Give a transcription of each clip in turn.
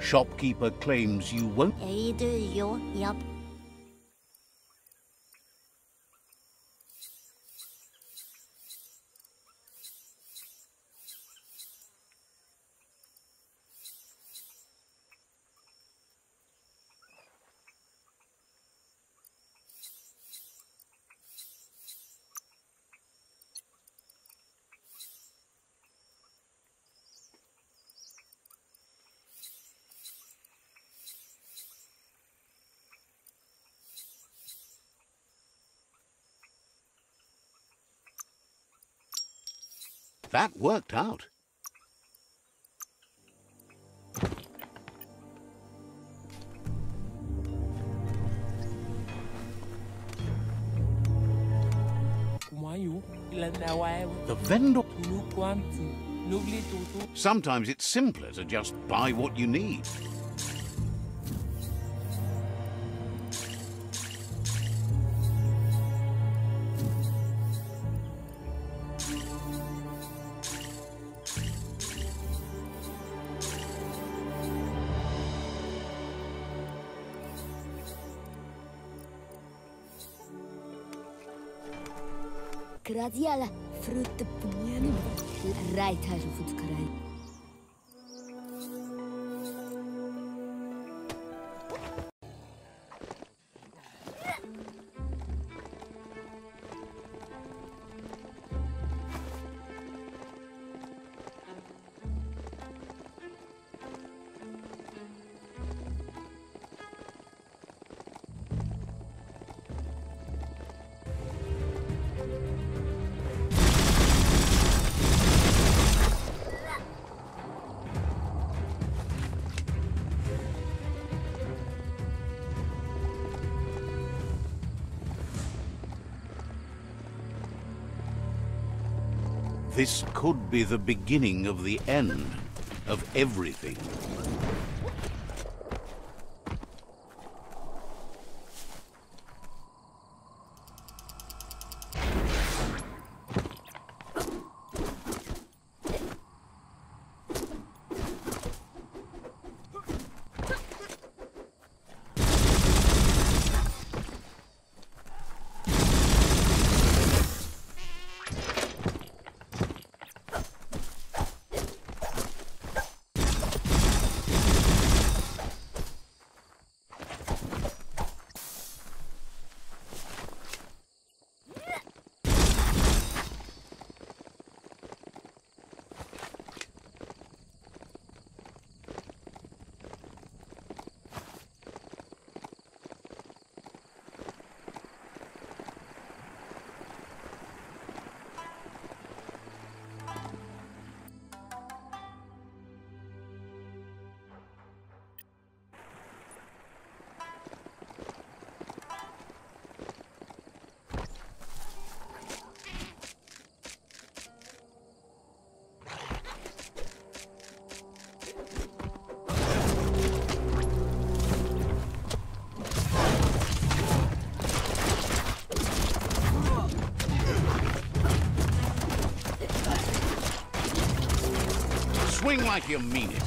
Shopkeeper claims you won't. Yep. That worked out. Kumayu, ilanda wae, The vendor. tulu kwantu, nubli tutu. Sometimes it's simpler to just buy what you need. 大丈夫だからい This could be the beginning of the end of everything. Like you mean it.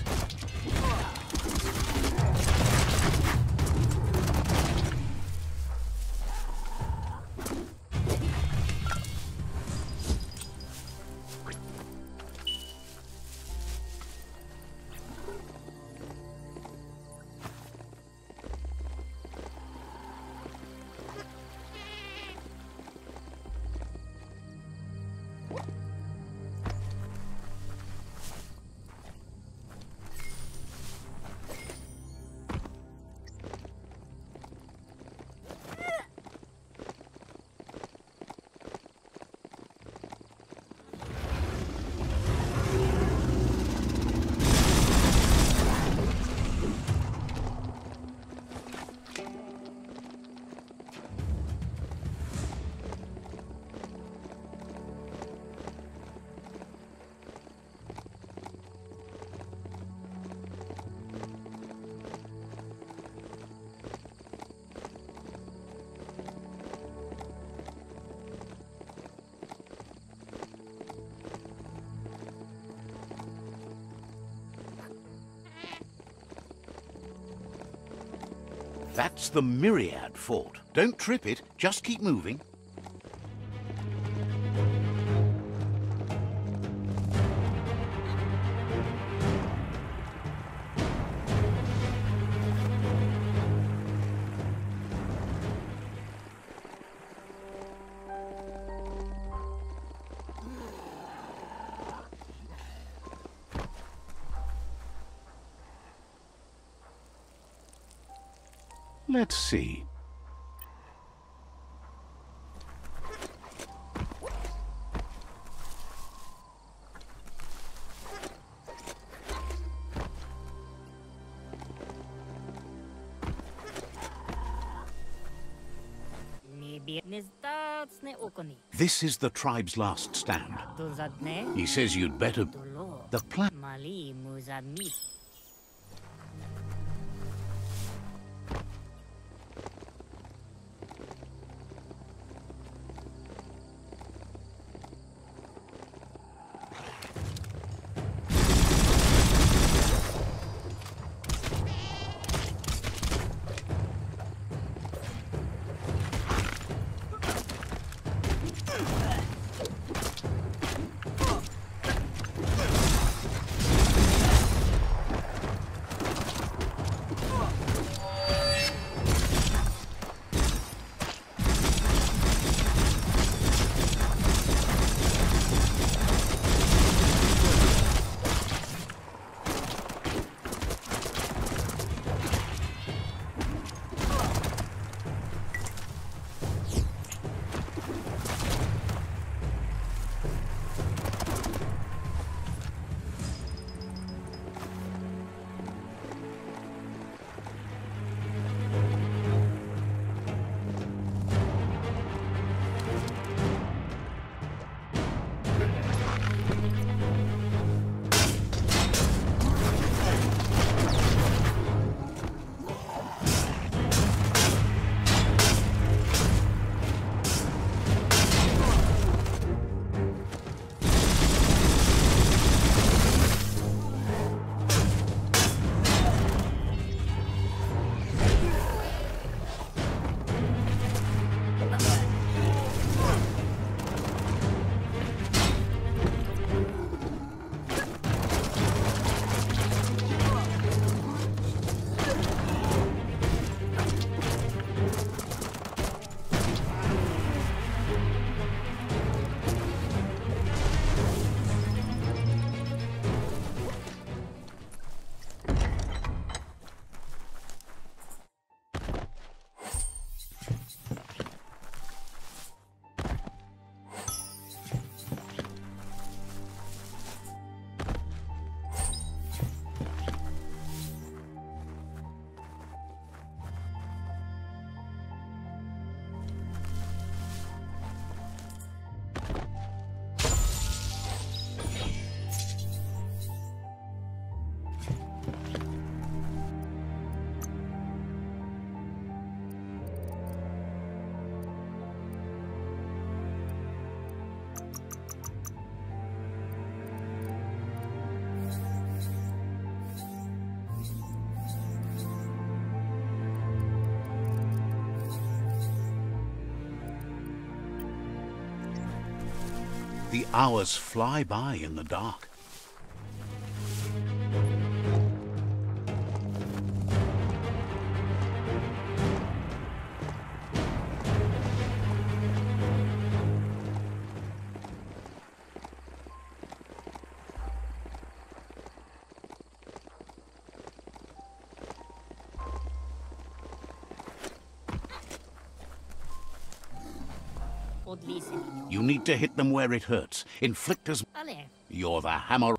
That's the Myriad Fort. Don't trip it, just keep moving. Let's see. Maybe nezdacne okoni. This is the tribe's last stand. He says you'd better... The plan... The hours fly by in the dark. To hit them where it hurts. Inflict as... You're the hammer...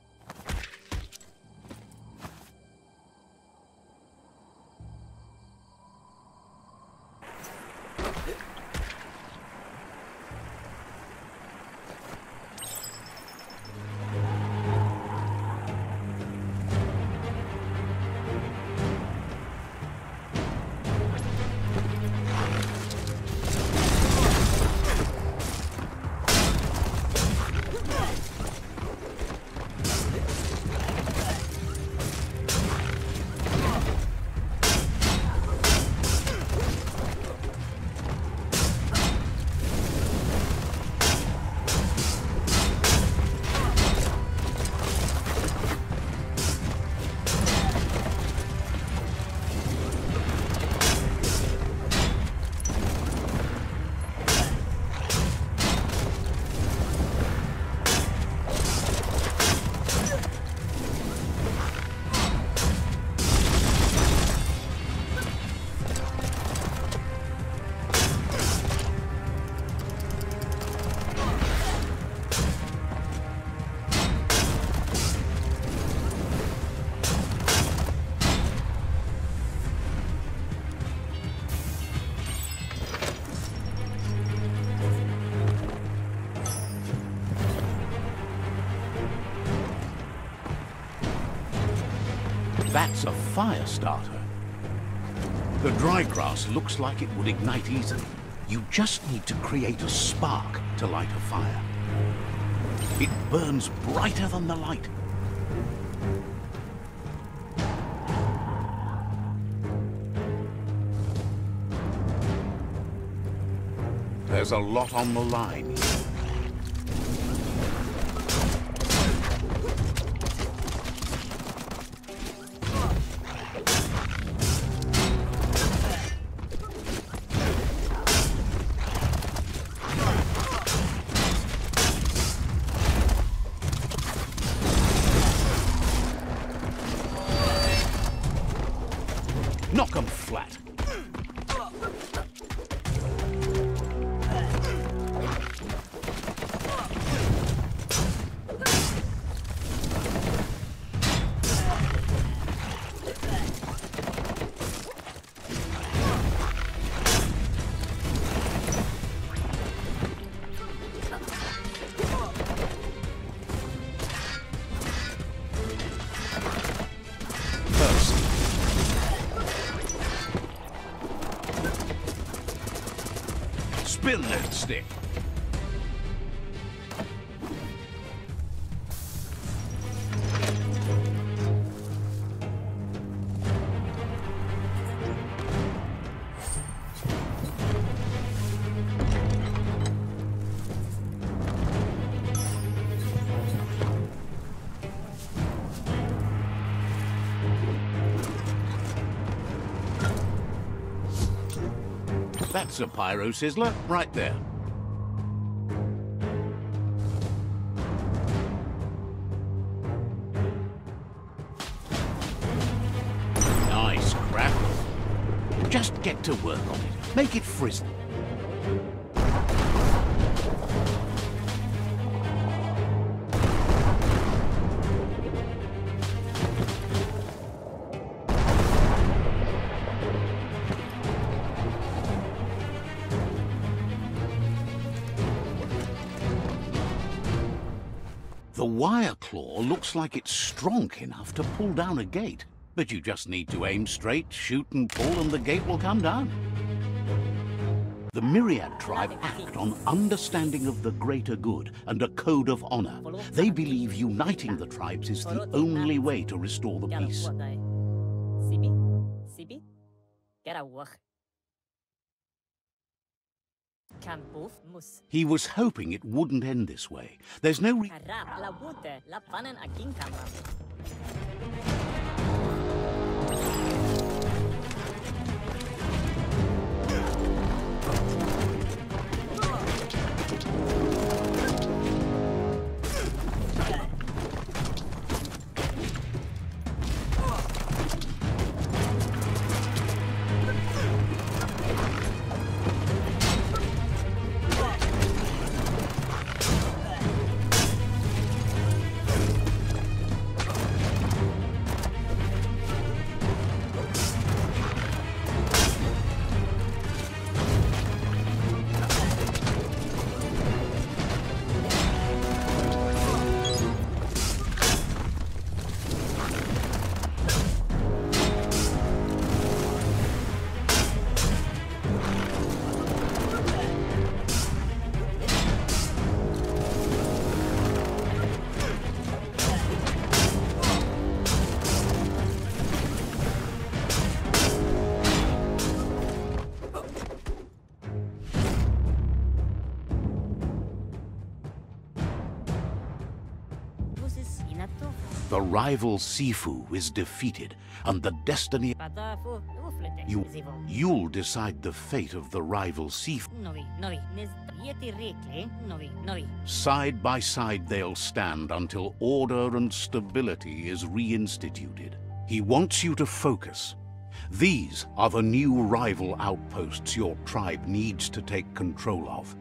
That's a fire starter. The dry grass looks like it would ignite easily. You just need to create a spark to light a fire. It burns brighter than the light. There's a lot on the line. 'Em flat. building. That's a pyro sizzler right there. Nice crackle. Just get to work on it. Make it frizzle. The wire claw looks like it's strong enough to pull down a gate. But you just need to aim straight, shoot and pull, and the gate will come down. The Myriad tribe act on understanding of the greater good and a code of honor. They believe uniting the tribes is the only way to restore the peace. He was hoping it wouldn't end this way. There's no re- rival Sifu is defeated, and the destiny Pada fu uflete. you you'll decide the fate of the rival Sifu. Novi, novi. Nes yeti rekle. Novi, novi. Side by side they'll stand until order and stability is reinstituted. He wants you to focus. These are the new rival outposts your tribe needs to take control of.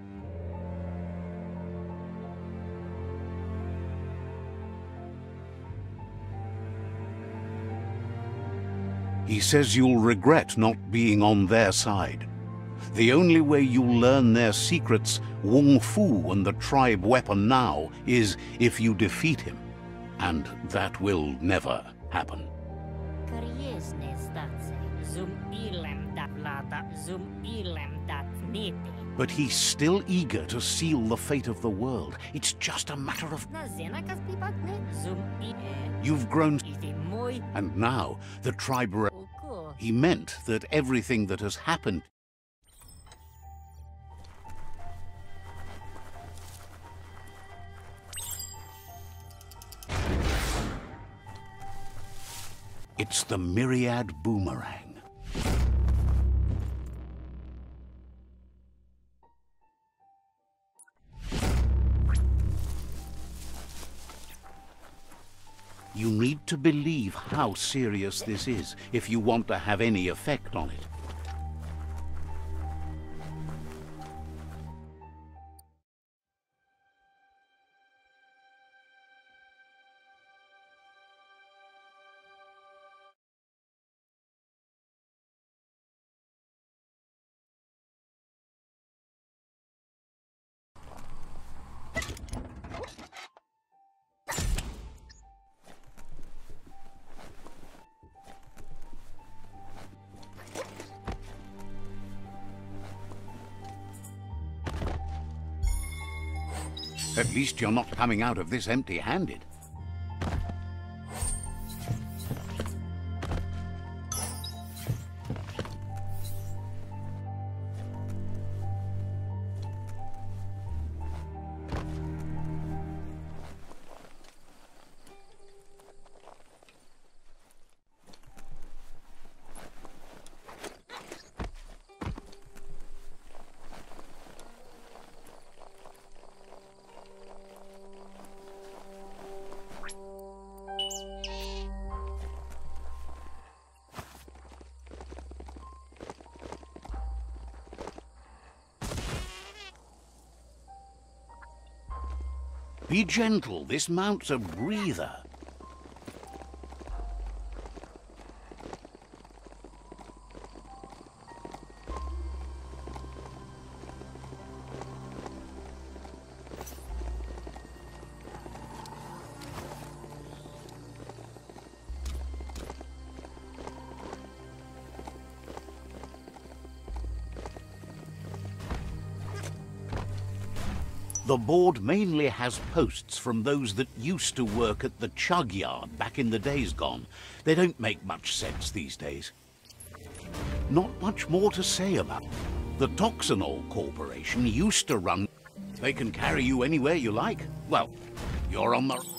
He says you'll regret not being on their side. The only way you'll learn their secrets, Wung-Fu and the tribe weapon now, is if you defeat him. And that will never happen. Dat niti. But he's still eager to seal the fate of the world. It's just a matter of... Na zena kas pipatne Zoom i You've grown... And now, the tribe... He meant that everything that has happened... It's the Myriad Boomerang. You need to believe how serious this is if you want to have any effect on it. At least you're not coming out of this empty-handed. Be gentle, this mount's a breather. Board mainly has posts from those that used to work at the chug yard back in the days gone. They don't make much sense these days. Not much more to say about. them. The Toxanol Corporation used to run. They can carry you anywhere you like. Well, you're on the.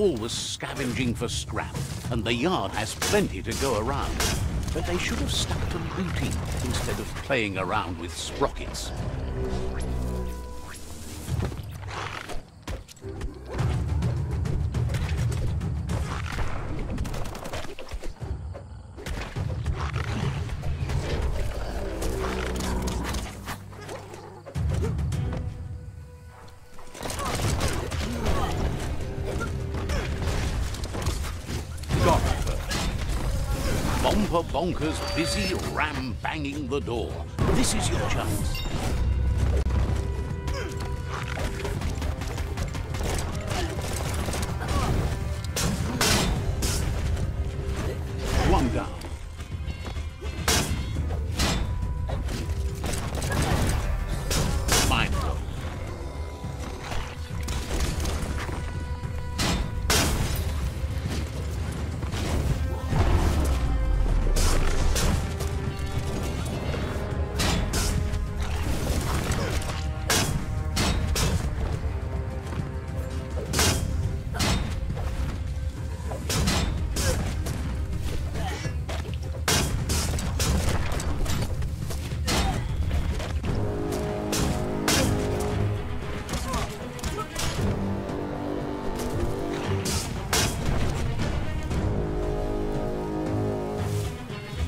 Always scavenging for scrap, and the yard has plenty to go around. But they should have stuck to looting instead of playing around with sprockets. Bomper Bonkers busy ram banging the door. This is your chance.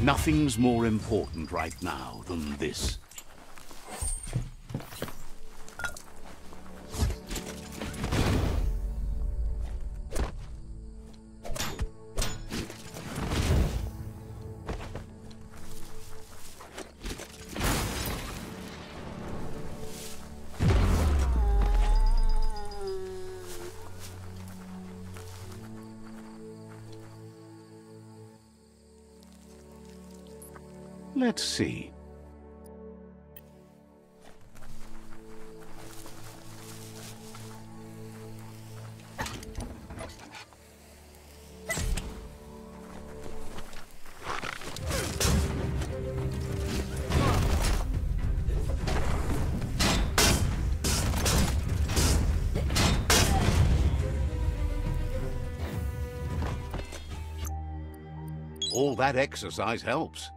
Nothing's more important right now than this. See. All that exercise helps.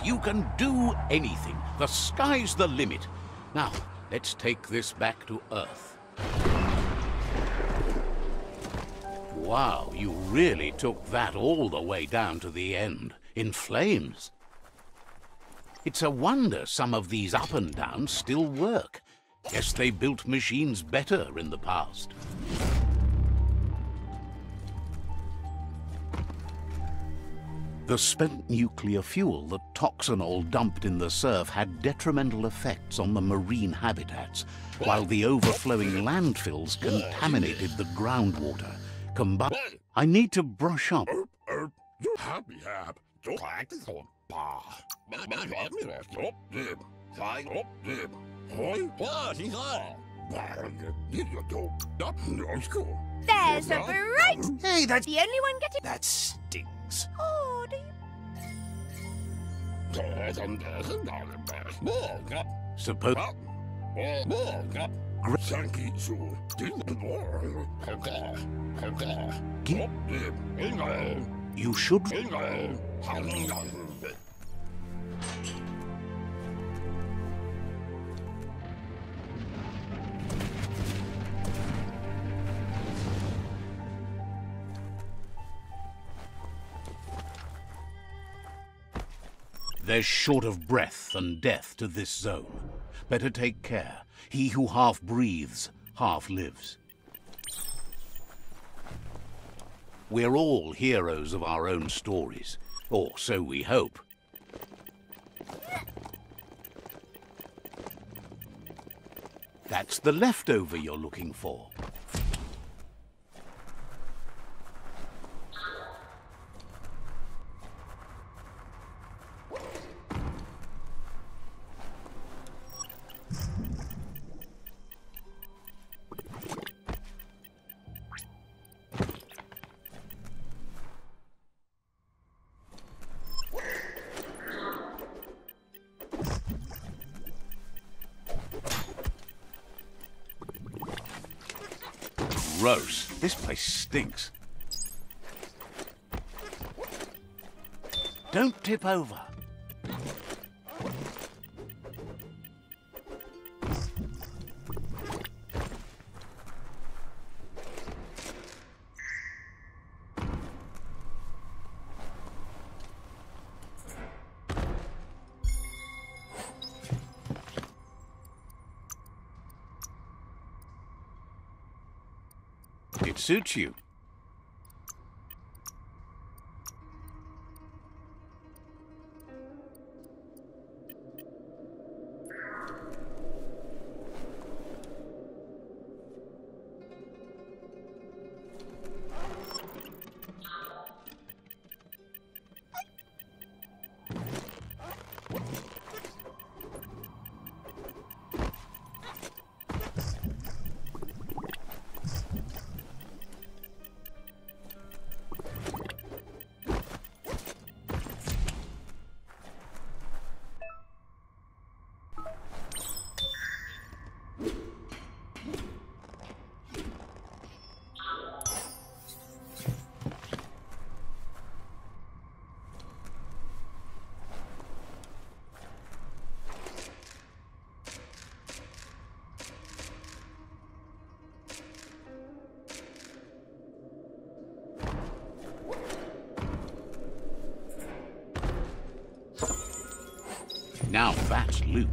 Yes, you can do anything. The sky's the limit. Now, let's take this back to Earth. Wow, you really took that all the way down to the end, in flames. It's a wonder some of these up and downs still work. Guess they built machines better in the past. The spent nuclear fuel that Toxanol dumped in the surf had detrimental effects on the marine habitats, while the overflowing landfills contaminated the groundwater. Combi- I need to brush up. There's a bright. Hey, that's The only one getting. that stings. Oh? Suppose you should. There's short of breath and death to this zone. Better take care. He who half breathes, half lives. We're all heroes of our own stories. Or so we hope. That's the leftover you're looking for. Gross. This place stinks. Don't tip over. Suits you. Now that's loot.